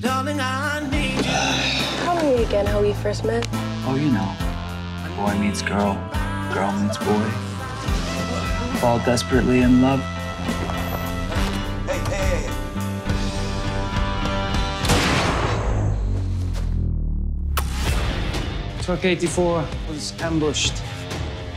Darling, I need you. Tell me again how we first met. Oh, you know. Boy meets girl, girl meets boy. Fall desperately in love. Hey, hey, hey. Truck 84 was ambushed.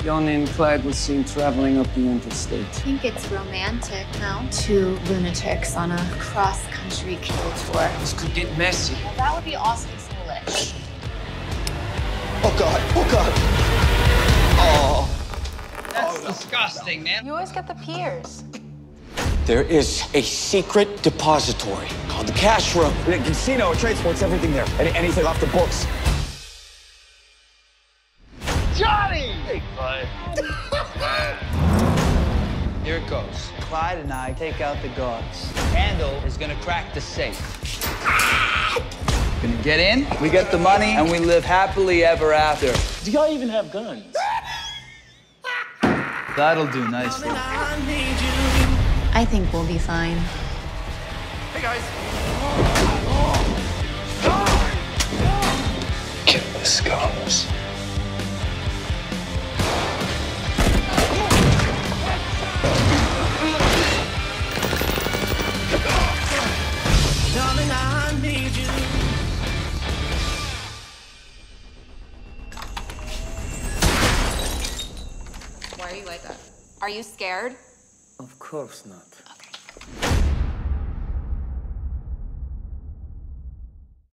Johnny and Clyde was seen traveling up the interstate. I think it's romantic, no? Two lunatics on a cross-country kill tour. This could get messy. Well, that would be awfully foolish. Oh, God. Oh, God. Oh. That's disgusting, man. You always get the peers. There is a secret depository called the cash room. The casino, trade sports, everything there. Any, anything off the books. Here it goes. Clyde and I take out the guards. Handle is gonna crack the safe. Gonna get in, we get the money, and we live happily ever after. Do y'all even have guns? That'll do nicely. I need you. I think we'll be fine. Hey, guys. Darling, need you. Why are you like that? Are you scared? Of course not.